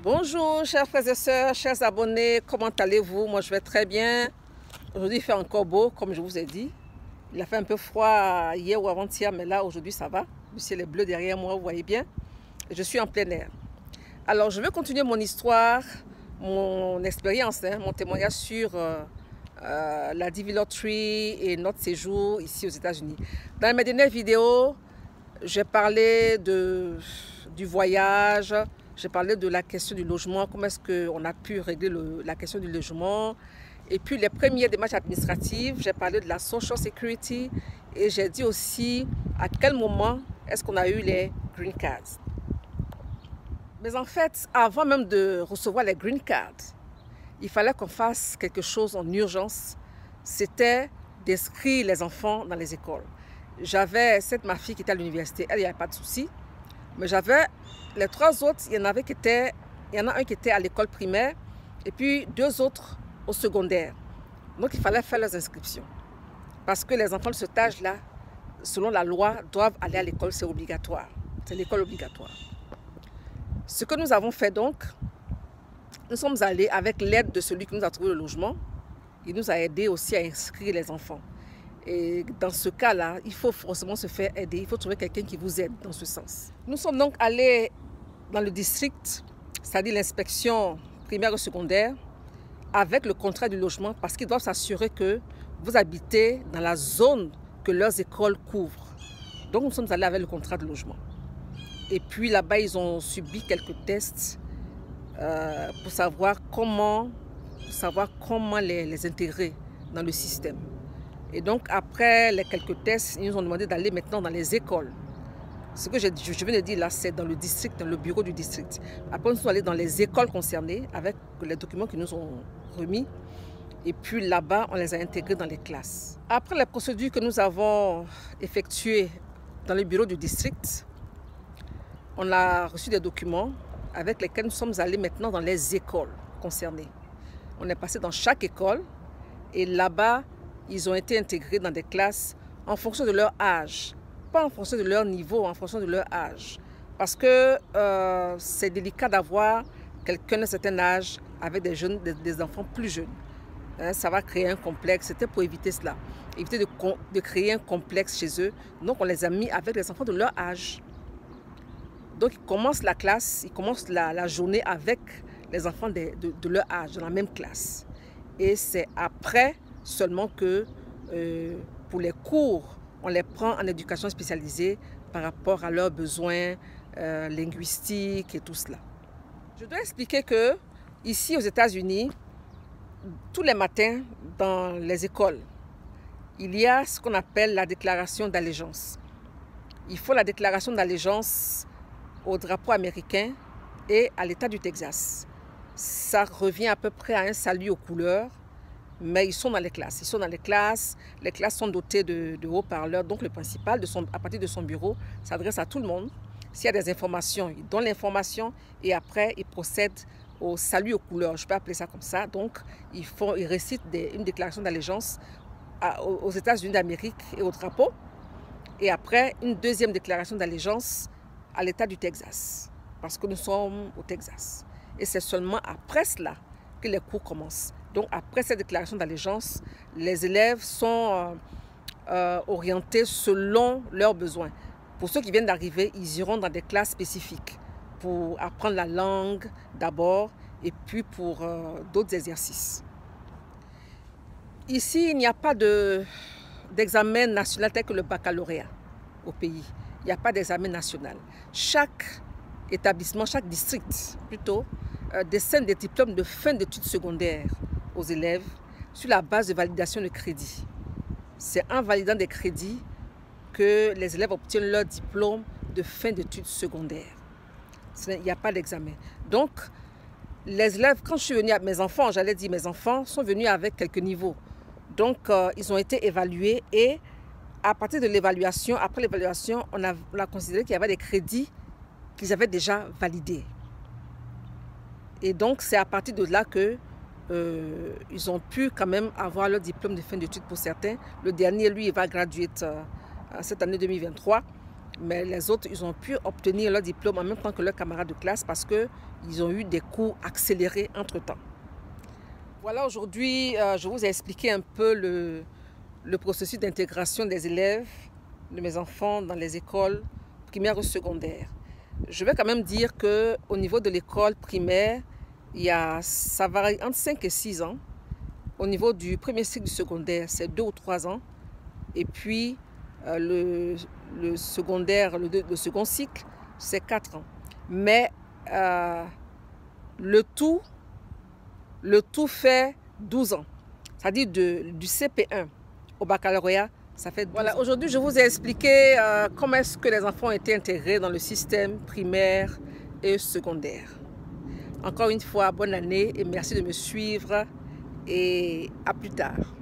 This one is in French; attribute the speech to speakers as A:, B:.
A: Bonjour chers frères et sœurs, chers abonnés, comment allez-vous? Moi je vais très bien. Aujourd'hui il fait encore beau comme je vous ai dit. Il a fait un peu froid hier ou avant-hier mais là aujourd'hui ça va. Le ciel est bleu derrière moi, vous voyez bien. Je suis en plein air. Alors je vais continuer mon histoire, mon expérience, hein, mon témoignage sur euh, euh, la Divi Lottery et notre séjour ici aux États-Unis. Dans mes dernières vidéos, j'ai parlé du voyage, j'ai parlé de la question du logement, comment est-ce qu'on a pu régler le, la question du logement. Et puis les premières démarches administratives, j'ai parlé de la Social Security et j'ai dit aussi à quel moment est-ce qu'on a eu les green cards. Mais en fait, avant même de recevoir les green cards, il fallait qu'on fasse quelque chose en urgence. C'était d'inscrire les enfants dans les écoles. J'avais cette ma fille qui était à l'université, elle, il n'y avait pas de souci. Mais j'avais les trois autres, il y en avait qui a un qui était à l'école primaire et puis deux autres au secondaire. Donc il fallait faire leurs inscriptions. Parce que les enfants de cet âge-là, selon la loi, doivent aller à l'école, c'est obligatoire. C'est l'école obligatoire. Ce que nous avons fait donc, nous sommes allés avec l'aide de celui qui nous a trouvé le logement. Il nous a aidé aussi à inscrire les enfants. Et dans ce cas-là, il faut forcément se faire aider. Il faut trouver quelqu'un qui vous aide dans ce sens. Nous sommes donc allés dans le district, c'est-à-dire l'inspection primaire et secondaire, avec le contrat du logement parce qu'ils doivent s'assurer que vous habitez dans la zone que leurs écoles couvrent. Donc nous sommes allés avec le contrat de logement. Et puis là-bas, ils ont subi quelques tests euh, pour savoir comment, pour savoir comment les, les intégrer dans le système. Et donc, après les quelques tests, ils nous ont demandé d'aller maintenant dans les écoles. Ce que je, viens de dire là, c'est dans le district, dans le bureau du district. Après, nous sommes allés dans les écoles concernées avec les documents qu'ils nous ont remis. Et puis là-bas, on les a intégrés dans les classes. Après les procédures que nous avons effectuées dans le bureau du district, on a reçu des documents avec lesquels nous sommes allés maintenant dans les écoles concernées. On est passé dans chaque école et là-bas, ils ont été intégrés dans des classes en fonction de leur âge, pas en fonction de leur niveau, en fonction de leur âge. Parce que euh, c'est délicat d'avoir quelqu'un d'un certain âge avec des, jeunes, des, enfants plus jeunes. Hein, ça va créer un complexe. C'était pour éviter cela, éviter de, créer un complexe chez eux. Donc on les a mis avec les enfants de leur âge. Donc ils commencent la classe, ils commencent la, journée avec les enfants de, leur âge, dans la même classe. Et c'est après seulement que euh, pour les cours, on les prend en éducation spécialisée par rapport à leurs besoins euh, linguistiques et tout cela. Je dois expliquer que ici aux États-Unis, tous les matins dans les écoles, il y a ce qu'on appelle la déclaration d'allégeance. Il faut la déclaration d'allégeance au drapeau américain et à l'État du Texas. Ça revient à peu près à un salut aux couleurs mais ils sont dans les classes. Ils sont dans les classes. Les classes sont dotées de, haut-parleurs. Donc le principal, à partir de son bureau, s'adresse à tout le monde. S'il y a des informations, il donne l'information et après, il procède au salut aux couleurs. Je peux appeler ça comme ça. Donc, ils, font, récitent une déclaration d'allégeance aux États-Unis d'Amérique et au drapeau. Et après, une deuxième déclaration d'allégeance à l'État du Texas. Parce que nous sommes au Texas. Et c'est seulement après cela que les cours commencent. Donc après cette déclaration d'allégeance, les élèves sont euh, euh, orientés selon leurs besoins. Pour ceux qui viennent d'arriver, ils iront dans des classes spécifiques pour apprendre la langue d'abord et puis pour euh, d'autres exercices. Ici, il n'y a pas d'examen de, national tel que le baccalauréat au pays. Il n'y a pas d'examen national. Chaque établissement, chaque district plutôt, décerne des diplômes de fin d'études secondaires aux élèves sur la base de validation de crédit. C'est en validant des crédits que les élèves obtiennent leur diplôme de fin d'études secondaires. Il n'y a pas d'examen. Donc, les élèves, quand je suis venue à mes enfants, j'allais dire mes enfants sont venus avec quelques niveaux. Donc, euh, ils ont été évalués et à partir de l'évaluation, après l'évaluation, on a, on a considéré qu'il y avait des crédits qu'ils avaient déjà validés. Et donc, c'est à partir de là que euh, ils ont pu quand même avoir leur diplôme de fin d'études pour certains. Le dernier, lui, il va graduer euh, cette année 2023. Mais les autres, ils ont pu obtenir leur diplôme en même temps que leurs camarades de classe parce qu'ils ont eu des cours accélérés entre-temps. Voilà, aujourd'hui, euh, je vous ai expliqué un peu le, le processus d'intégration des élèves, de mes enfants dans les écoles primaires ou secondaires. Je vais quand même dire qu'au niveau de l'école primaire, il y a, ça varie entre 5 et 6 ans. Au niveau du premier cycle du secondaire, c'est 2 ou 3 ans. Et puis, euh, le, le, secondaire, le, le, second cycle, c'est 4 ans. Mais euh, le tout, le tout fait 12 ans. C'est-à-dire du CP1 au baccalauréat, ça fait Voilà, aujourd'hui, je vous ai expliqué euh, comment est-ce que les enfants ont été intégrés dans le système primaire et secondaire. Encore une fois, bonne année et merci de me suivre et à plus tard.